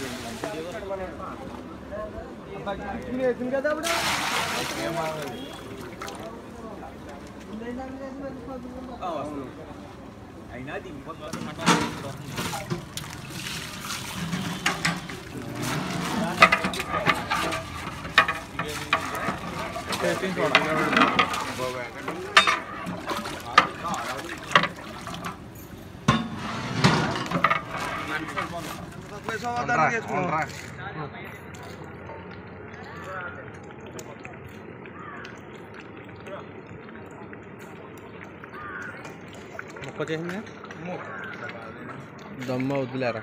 రావాలి వేసింది కదా అప్పుడు అయినా దిగిపోతుంది ముక్క చేసింది దమ్మ వద్దులేరా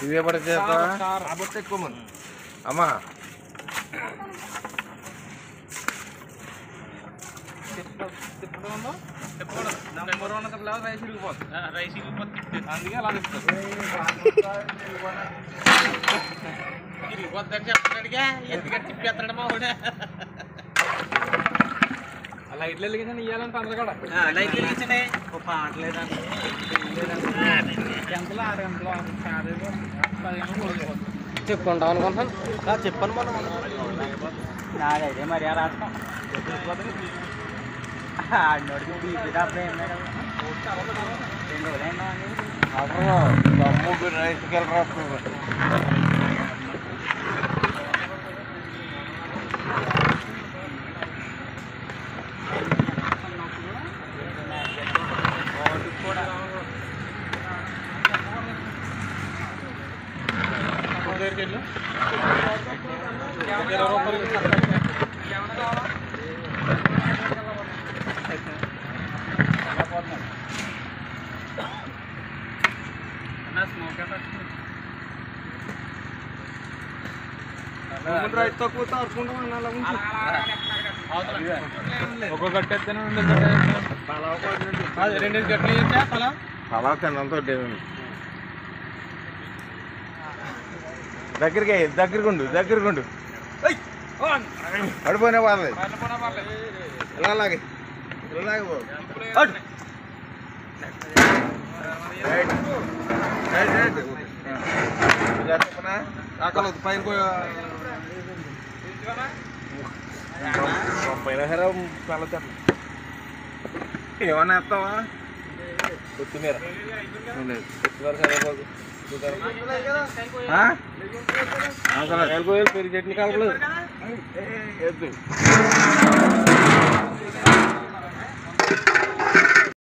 ఇవే పడితే అమ్మా. అందుకే అలా చెప్తారు ఇరిగిపోద్దని చెప్తున్నాడుగా ఎందుకంటే తిప్పేస్తాడు మా వాడు? అలా ఇట్లా వెలిగిందని ఇవ్వాలంటే అందరు కూడా. లైట్ వెలిగించండి. ఓ పాట లేదండి. ఆరు గంటలో పదిహేను చెప్పుకుంటాం అనుకుంటున్నాను. చెప్పను మనం నాదైతే మరి అలా ఆడినోడికి బీపీ డబ్బే రెండు రోజులైనా ముగ్గురు రైతుకి రాస్తున్నారు దగ్గరికి వెళ్ళు ఇరవై రూపాయలు రైతు తక్కువ తరుపుకుంటాం అలా ఉంచు ఒక గట్ట ఎత్తేనే రెండు గట్ట అది రెండు గట్లు వేస్తే అలా అలా తిన్నంతో దగ్గరికి దగ్గరికి ఉండు దగ్గరికి ఉండు. పడిపోయినా పర్లేదు. ఇలా అలాగే. ఇలా లాగే బాబు అటు. రైట్ రైట్ రైట్ ఇలా చెప్పనా ఆకలి పైన हाँ हाँ सर एल को एल पे रिजेक्ट निकाल बोले ए ए ए